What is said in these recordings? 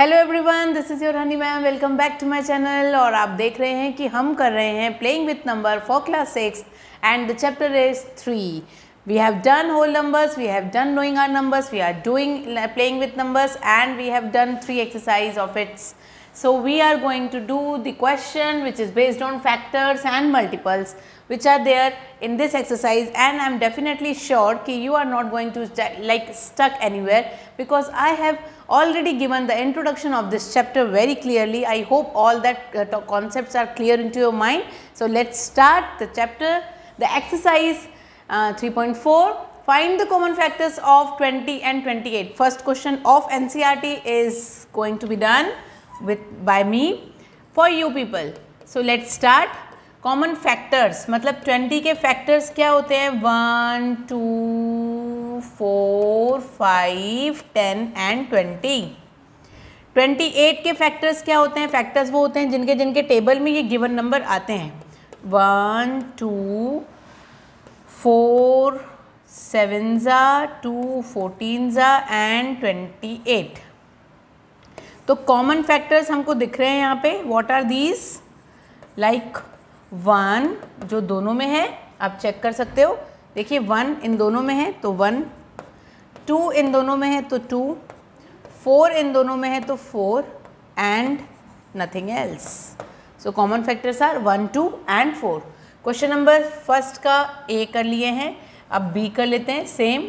Hello everyone this is your Honey ma'am welcome back to my channel और आप देख रहे हैं कि हम कर रहे हैं playing with number for class six and the chapter is three we have done whole numbers we have done knowing our numbers we are doing playing with numbers and we have done three exercise of its So we are going to do the question which is based on factors and multiples. Which are there in this exercise and I am definitely sure that you are not going to like stuck anywhere because I have already given the introduction of this chapter very clearly. I hope all that uh, concepts are clear into your mind. So, let us start the chapter, the exercise uh, 3.4 find the common factors of 20 and 28. First question of NCRT is going to be done with by me for you people. So, let us start common factors मतलब 20 के factors क्या होते हैं? One two four five ten and twenty twenty eight के factors क्या होते हैं? Factors वो होते हैं जिनके जिनके टेबल में ये गिवन नंबर आते हैं. वन टू फोर सेवन ज़ा टू फोर्टीन ज़ा एंड ट्वेंटी एट तो कॉमन फैक्टर्स हमको दिख रहे हैं यहाँ पे. What are these like one जो दोनों में है, आप चेक कर सकते हो। देखिए, वन इन दोनों में है तो वन, टू इन दोनों में है तो टू, फोर इन दोनों में है तो four and nothing else so common factors are one two and four question number first का ए कर लिए हैं, अब बी कर लेते हैं सेम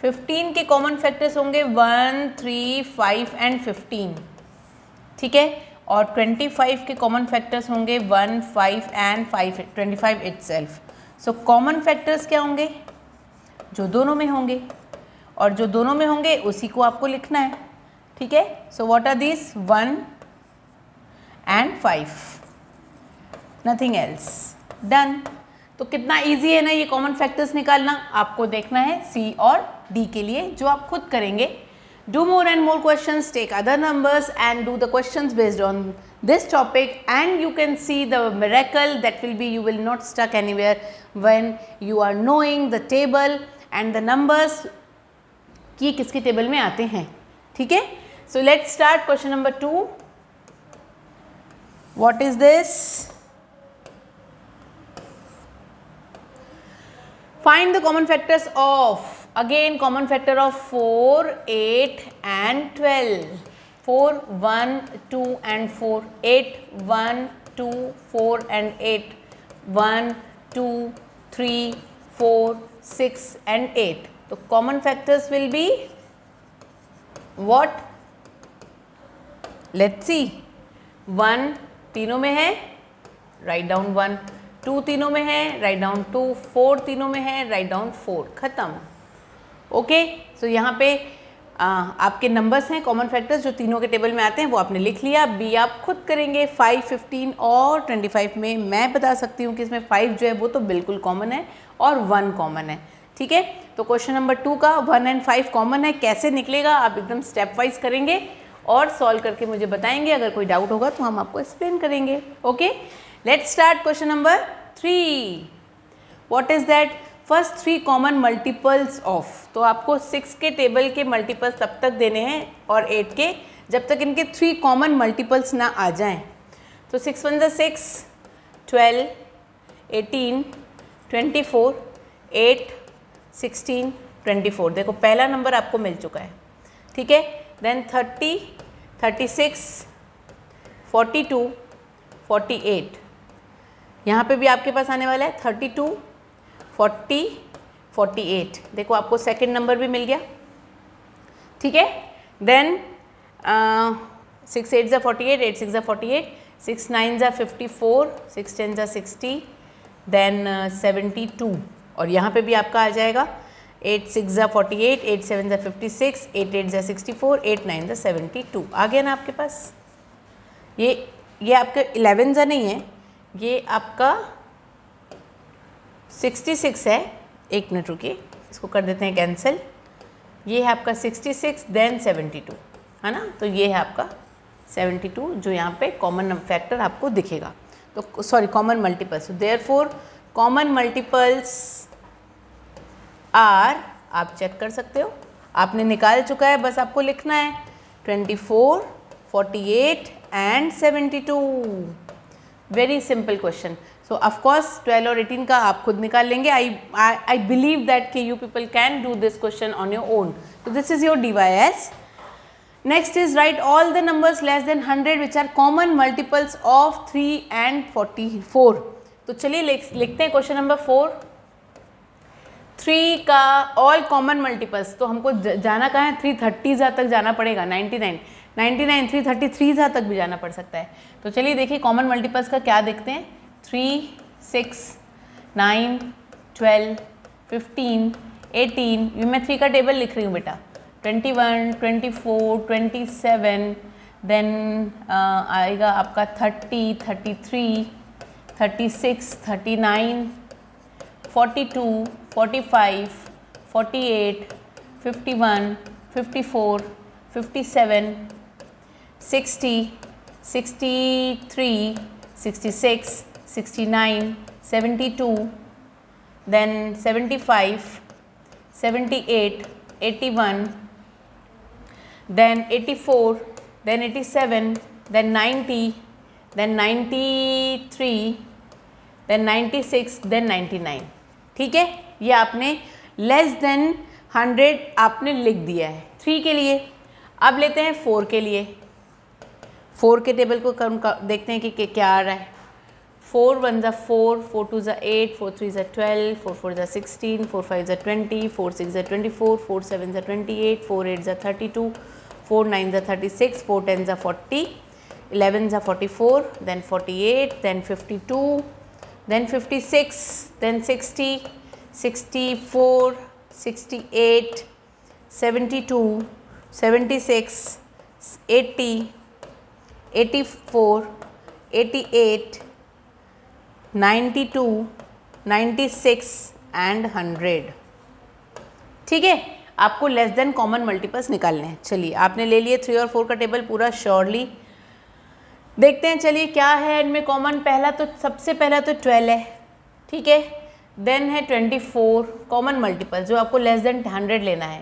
फिफ्टीन के कॉमन फैक्टर्स होंगे one three five and fifteen ठीक है? और 25 के कॉमन फैक्टर्स होंगे one five and five twenty five itself so common factors क्या होंगे? जो दोनों में होंगे। और जो दोनों में होंगे, उसी को आपको लिखना है। ठीक है? So what are this one and five nothing else done तो कितना इजी है ना ये कॉमन फैक्टर्स निकालना? आपको देखना है सी और डी के लिए, जो आप खुद करेंगे। do more and more questions, take other numbers and do the questions based on this topic and you can see the miracle that will be you will not stuck anywhere when you are knowing the table and the numbers कि किसके table में आते हैं ठीक है so let start question number two what is this find the common factors of again common factor of four eight and twelve four one two and four eight one two four and eight one two three four six and eight तो common factors will be what let's see one तीनों में है write down one two तीनों में है write down to four तीनों में है राइट डाउन फोर खत्म. ओके सो यहाँ पे आ, आपके नंबर्स हैं कॉमन फैक्टर्स जो तीनों के टेबल में आते हैं वो आपने लिख लिया। बी आप खुद करेंगे फाइव फिफ्टीन और ट्वेंटी फाइव में मैं बता सकती हूँ कि इसमें फाइव जो है वो तो बिल्कुल कॉमन है और वन कॉमन है। ठीक है? तो क्वेश्चन नंबर टू का वन एंड फाइव कॉमन है। कैसे निकलेगा? आप एकदम स्टेप वाइज करेंगे और सॉल्व करके मुझे बताएँगे। अगर कोई डाउट होगा तो हम आपको एक्सप्लेन करेंगे। Okay let start question number three what is that first three common multiples of. तो आपको सिक्स के टेबल के मल्टीपल्स तब तक देने हैं और एट के, जब तक इनके थ्री कॉमन मल्टीपल्स ना आ जाएँ। तो सिक्स वन ज़ा six, twelve, eighteen, twenty four, eight, sixteen, twenty four. देखो, पहला नंबर आपको मिल चुका है। ठीक है? Then thirty thirty six forty two forty eight यहाँ पर भी आपके पास आने वाला है। Thirty two forty forty eight. देखो, आपको सेकेंड नंबर भी मिल गया। ठीक है? देन सिक्स एट ज़ा फोर्टी एट एट सिक्स ज़ा फोर्टी एट सिक्स नाइन ज़ा फिफ्टी फोर सिक्स टेन ज़ा सिक्सटी देन सेवेंटी टू और यहाँ पे भी आपका आ जाएगा। एट सिक्स ज़ा फोर्टी एट एट सेवन ज़ा फिफ्टी सिक्स एट एट ज़ा सिक्सटी फोर एट नाइन ज़ा सेवेंटी टू आ गया ना आपके पास? ये ये आपके इलेवन ज़ा नहीं है। ये आपका सिक्सटी सिक्स है। एक मिनट रुकिए, इसको कर देते हैं कैंसिल ये है आपका sixty six then seventy two है ना? तो ये है आपका सेवेंटी टू जो यहाँ पे कॉमन फैक्टर आपको दिखेगा। तो sorry common multiples there four common multiples are आप चेक कर सकते हो। आपने निकाल चुका है, बस आपको लिखना है। Twenty four 48 and 72 very simple question so of course 12 और 18 का आप खुद निकाल लेंगे. आई आई बिलीव दैट कि you people can do this question on your own तो this is your D Y S next is write all the numbers less than hundred which are common multiples of three and forty four तो चलिए लिखते हैं question number four three का all common multiples तो हमको जाना कहाँ है? थ्री थर्टी तक जाना पड़ेगा. Ninety nine ninety nine three thirty three तक भी जाना पड़ सकता है. तो चलिए देखिए कॉमन मल्टीपल्स का क्या देखते हैं? Three six nine twelve fifteen eighteen ये मैं थ्री का टेबल लिख रही हूँ बेटा। Twenty one twenty four twenty seven then आएगा आपका thirty thirty three thirty six thirty nine forty two forty five forty eight fifty one fifty four fifty seven sixty sixty three sixty six sixty nine seventy two then seventy five seventy eight eighty one then eighty four then eighty seven then ninety then ninety three then ninety six then ninety nine ठीक है? ये आपने less than hundred आपने लिख दिया है। Three के लिए। अब लेते हैं फोर के लिए। फोर के टेबल को देखते हैं कि क्या आ रहा है। 4 ones are 4, 4 twos are 8, 4 threes are 12, 4 fours are 16, 4 fives are 20, 4 sixes are 24, 4 sevens are 28, 4 eights are 32, 4 nines are 36, 4 tens are 40, 11s are 44, then 48, then 52, then 56, then 60, 64, 68, 72, 76, 80, 84, 88, 92, 96 and 100 ठीक है? आपको लेस देन कॉमन मल्टीपल्स निकालने हैं। चलिए आपने ले लिए three और फोर का टेबल पूरा श्योरली देखते हैं चलिए क्या है इनमें कॉमन पहला तो सबसे पहला तो ट्वेल्व है। ठीक है? देन है ट्वेंटी फोर कॉमन मल्टीपल जो आपको लेस देन हंड्रेड लेना है।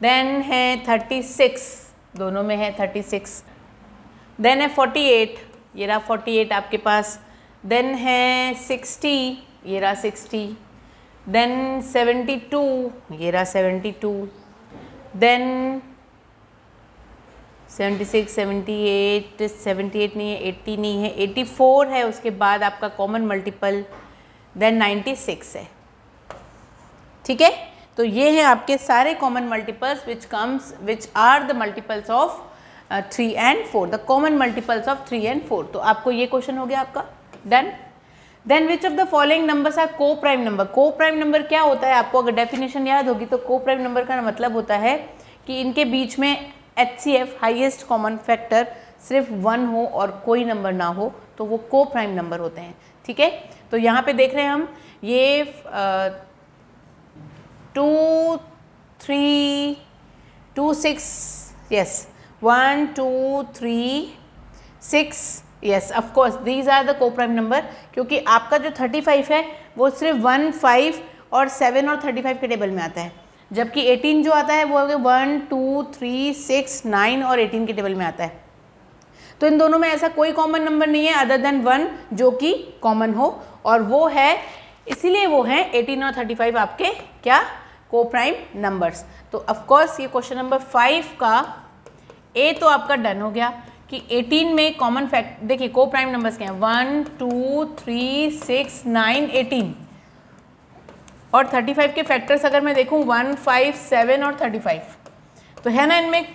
देन है थर्टी सिक्स दोनों में है थर्टी सिक्स देन है फोर्टी एट ये रहा फोर्टी एट आपके पास। देन है सिक्सटी ये रहा सिक्सटी देन सेवेंटी टू ये रहा seventy two then seventy six seventy eight seventy eight नहीं है एट्टी नहीं है. एट्टी फोर है, उसके बाद आपका common multiple then ninety six है. ठीक है? तो ये हैं आपके सारे common multiples which comes which are the multiples of three and four the common multiples of three and four तो आपको ये क्वेश्चन हो गया आपका? Done then which of the following numbers are coprime number coprime number क्या होता है? आपको अगर डेफिनेशन याद होगी तो को प्राइम नंबर का मतलब होता है कि इनके बीच में H C F highest common factor सिर्फ़ वन हो और कोई नंबर ना हो तो वो को प्राइम नंबर होते हैं। ठीक है? तो यहाँ पे देख रहे हैं हम, ये two three two six yes one two three six yes of course these are the coprime number क्योंकि आपका जो थर्टी फाइव है, वो सिर्फ़ वन फाइव और सेवन और थर्टी फाइव के टेबल में आता है। जबकि एटीन जो आता है, वो one two three six nine और एटीन के टेबल में आता है। तो इन दोनों में ऐसा कोई कॉमन नंबर नहीं है अदर देन वन जो कि कॉमन हो, और वो है, इसीलिए वो हैं एटीन और थर्टी फाइव आपके क्या? को प्राइम नंबर्स तो ऑफकोर्स ये क्वेश्चन नंबर फाइव का ए तो आपका डन हो गया। कि 18 में कॉमन फैक्ट देखिए को प्राइम नंबर्स क्या हैं? One two three six nine eighteen और 35 के फैक्टर्स अगर मैं देखूँ वन फाइव सेवन और 35 तो है ना इनमें?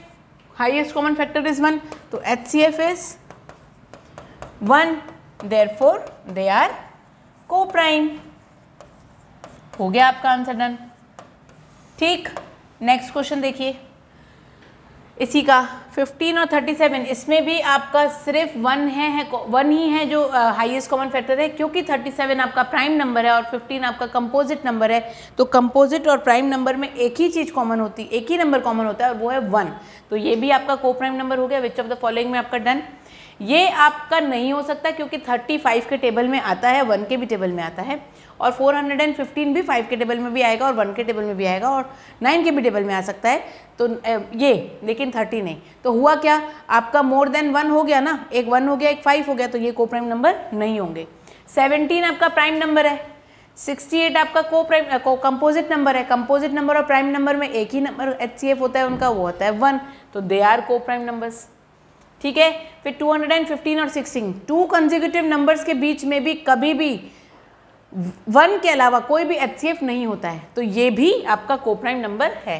Highest common factor is one तो H C F is one therefore they are coprime हो गया आपका आंसर डन ठीक. नेक्स्ट क्वेश्चन देखिए. इसी का 15 और 37 इसमें भी आपका सिर्फ़ वन है, है वन ही है जो हाईएस्ट कॉमन फैक्टर है क्योंकि 37 आपका प्राइम नंबर है और 15 आपका कंपोजिट नंबर है तो कंपोजिट और प्राइम नंबर में एक ही चीज़ कॉमन होती है एक ही नंबर कॉमन होता है और वो है वन तो ये भी आपका को प्राइम नंबर हो गया विच ऑफ़ द फॉलोइंग में आपका डन ये आपका नहीं हो सकता क्योंकि 35 के टेबल में आता है वन के भी टेबल में आता है और 415 भी फाइव के टेबल में भी आएगा और वन के टेबल में भी आएगा और नाइन के भी टेबल में आ सकता है। तो ये, लेकिन थर्टी नहीं। तो हुआ क्या? आपका मोर देन वन हो गया ना? एक वन हो गया, एक फाइव हो गया तो ये को प्राइम नंबर नहीं होंगे। सेवनटीन आपका प्राइम नंबर है। सिक्सटी एट आपका को प्राइम कंपोजिट नंबर है। कंपोजिट नंबर और प्राइम नंबर में एक ही नंबर एचसीएफ होता है, उनका वो होता है वन तो they are coprime numbers ठीक है? फिर 215 और 16 टू कंजिक्यूटिव नंबर्स के बीच में भी कभी भी वन के अलावा कोई भी एचसीएफ नहीं होता है। तो ये भी आपका कोप्राइम नंबर है।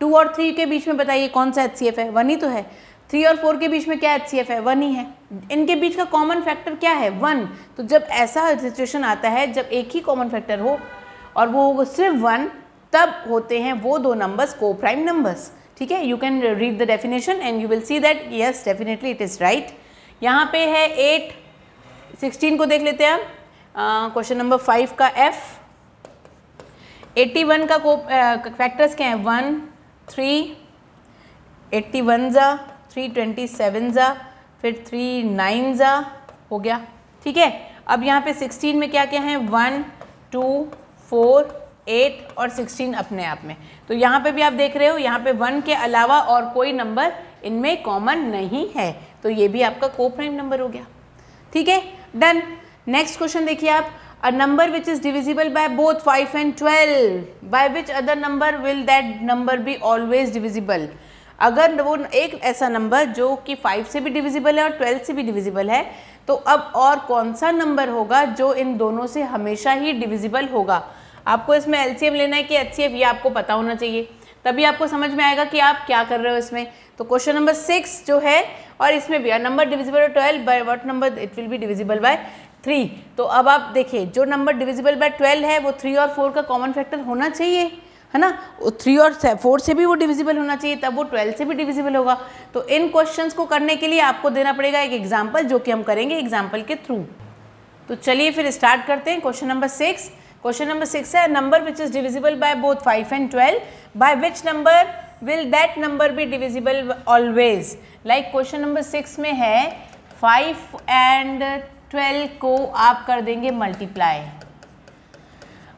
टू और थ्री के बीच में बताइए कौन सा एचसीएफ है? वन ही तो है। थ्री और फोर के बीच में क्या एचसीएफ है? वन ही है। इनके बीच का कॉमन फैक्टर क्या है? वन तो जब ऐसा सिचुएशन आता है, जब एक ही कॉमन फैक्टर हो और वो सिर्फ़ वन तब होते हैं वो दो नंबर्स को प्राइम नंबर्स ठीक है? You can read the definition and you will see that yes definitely it is right यहाँ पे है एट सिक्सटीन को देख लेते हैं हम। क्वेश्चन नंबर फाइव का एफ़ एट्टी वन का फैक्टर्स क्या हैं? वन थ्री एट्टी वन ज़ा थ्री ट्वेंटी सेवन ज़ा, फिर थ्री नाइन ज़ा, हो गया। ठीक है? अब यहाँ पे सिक्सटीन में क्या क्या है? वन टू फोर एट और सिक्सटीन अपने आप में। तो यहाँ पे भी आप देख रहे हो, यहाँ पे वन के अलावा और कोई नंबर इनमें कॉमन नहीं है। तो ये भी आपका को प्राइम नंबर हो गया। ठीक है? डन नेक्स्ट क्वेश्चन देखिए आप। A number which is divisible by both five and twelve by which other number will that number be always divisible अगर वो एक ऐसा नंबर जो कि फाइव से भी डिविजिबल है और ट्वेल्व से भी डिविजिबल है तो अब और कौन सा नंबर होगा जो इन दोनों से हमेशा ही डिविजिबल होगा? आपको इसमें एलसीएम लेना है कि एच ये आपको पता होना चाहिए। तभी आपको समझ में आएगा कि आप क्या कर रहे हो इसमें। तो क्वेश्चन नंबर सिक्स जो है, और इसमें भी number divisible twelve by what number it will be divisible by three तो अब आप देखिए, जो नंबर डिविजिबल बाय ट्वेल्व है, वो थ्री और फोर का कॉमन फैक्टर होना चाहिए, है ना? थ्री और फोर से भी वो डिविजिबल होना चाहिए, तब वो ट्वेल्व से भी डिविजिबल होगा। तो इन क्वेश्चंस को करने के लिए आपको देना पड़ेगा एक एग्ज़ाम्पल जो कि हम करेंगे एग्ज़ाम्पल के थ्रू तो चलिए फिर स्टार्ट करते हैं question number six question number six है number which is divisible by both five and twelve by which number will that number be divisible always like question number six में है five and twelve को आप कर देंगे multiply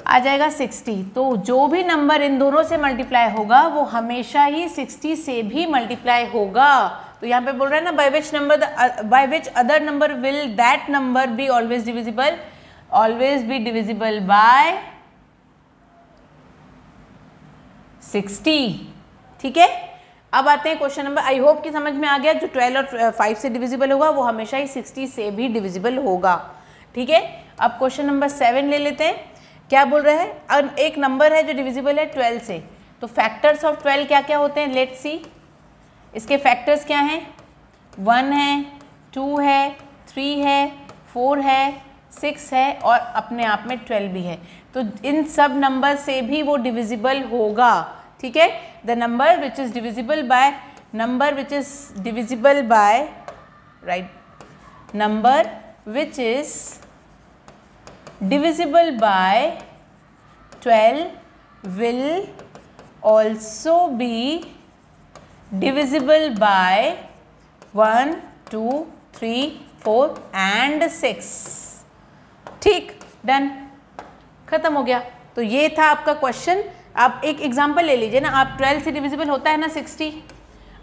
आ जाएगा sixty तो जो भी नंबर इन दोनों से मल्टीप्लाई होगा, वो हमेशा ही सिक्सटी से भी मल्टीप्लाई होगा. तो यहाँ पे बोल रहा है ना by which number by which other number will that number be always divisible always be divisible by 60 ठीक है? अब आते हैं क्वेश्चन नंबर आई होप कि समझ में आ गया, जो 12 और 5 से डिविजिबल होगा, वो हमेशा ही 60 से भी डिविजिबल होगा। ठीक है? अब क्वेश्चन नंबर सेवन ले लेते हैं। क्या बोल रहे हैं? एक नंबर है जो डिविजिबल है 12 से। तो फैक्टर्स ऑफ़ 12 क्या क्या होते हैं? लेट सी इसके फैक्टर्स क्या हैं? वन है टू है थ्री है फोर है सिक्स है और अपने आप में ट्वेल्व भी है। तो इन सब नंबर से भी वो डिविजिबल होगा, ठीक है? The number which is divisible by number which is divisible by right number which is divisible by twelve will also be divisible by one two three four and six ठीक done खत्म हो गया। तो ये था आपका क्वेश्चन आप एक एग्जांपल ले लीजिए ना, आप ट्वेल्व से डिविजिबल होता है ना सिक्सटी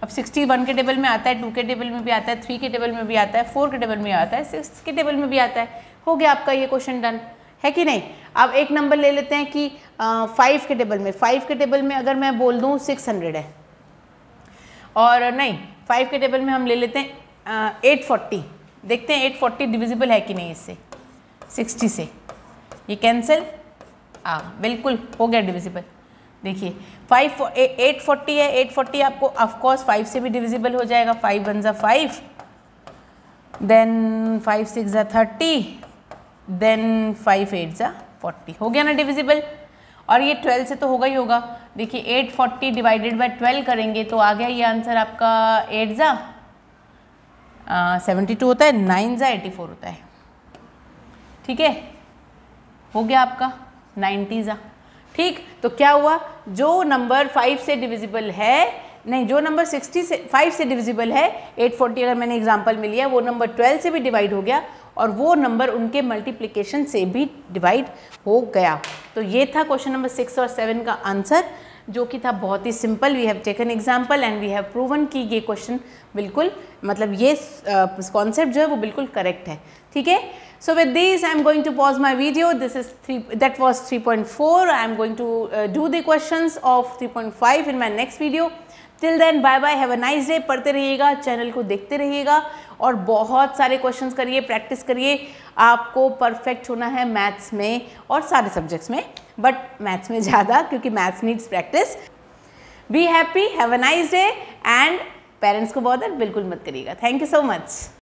अब सिक्सटी वन के टेबल में आता है टू के टेबल में भी आता है थ्री के टेबल में भी आता है फोर के टेबल में आता है सिक्स के टेबल में भी आता है. हो गया आपका ये क्वेश्चन डन है कि नहीं? अब एक नंबर ले लेते हैं कि फाइव के टेबल में फाइव के टेबल में अगर मैं बोल दूँ सिक्स हंड्रेड है. और नहीं फाइव के टेबल में हम ले लेते हैं एट फोर्टी देखते हैं एट फोर्टी डिविजिबल है कि नहीं इससे. सिक्सटी से। ये कैंसिल हाँ बिल्कुल, हो गया डिविजिबल देखिए फाइव एट फोर्टी है एट फोर्टी आपको ऑफकोर्स फाइव से भी डिविजिबल हो जाएगा। फाइव वन ज़ा फाइव देन फाइव सिक्स ज़ा थर्टी देन फाइव एट ज़ा फोर्टी हो गया ना डिविजिबल और ये ट्वेल्व से तो होगा ही होगा। देखिए eight forty divided by twelve करेंगे तो आ गया ये आंसर आपका एट ज़ा सेवेंटी टू होता है नाइन ज़ा एटी फोर होता है। ठीक है? हो गया आपका नाइन्टीज़ा ठीक तो क्या हुआ? जो नंबर फाइव से डिविजिबल है, नहीं, जो नंबर सिक्सटी से फाइव से डिविजिबल है एट फोर्टी अगर मैंने एग्जांपल में लिया, वो नंबर ट्वेल्व से भी डिवाइड हो गया और वो नंबर उनके मल्टीप्लिकेशन से भी डिवाइड हो गया। तो ये था क्वेश्चन नंबर सिक्स और सेवन का आंसर जो कि था बहुत ही simple we have taken example and we have proven कि ये क्वेश्चन बिल्कुल मतलब ये कॉन्सेप्ट जो है वो बिल्कुल करेक्ट है. ठीक है? So with this I am going to pause my video. This is 3 that was 3.4. I am going to uh, do the questions of 3.5 in my next video. Till then bye bye have a nice day पढ़ते रहिएगा channel को देखते रहिएगा और बहुत सारे questions करिए practice करिए. आपको परफेक्ट होना है मैथ्स में और सारे सब्जेक्ट्स में. बट मैथ्स में ज़्यादा, क्योंकि maths needs practice be happy have a nice day and parents को बहुत बिल्कुल मत करिएगा. Thank you so much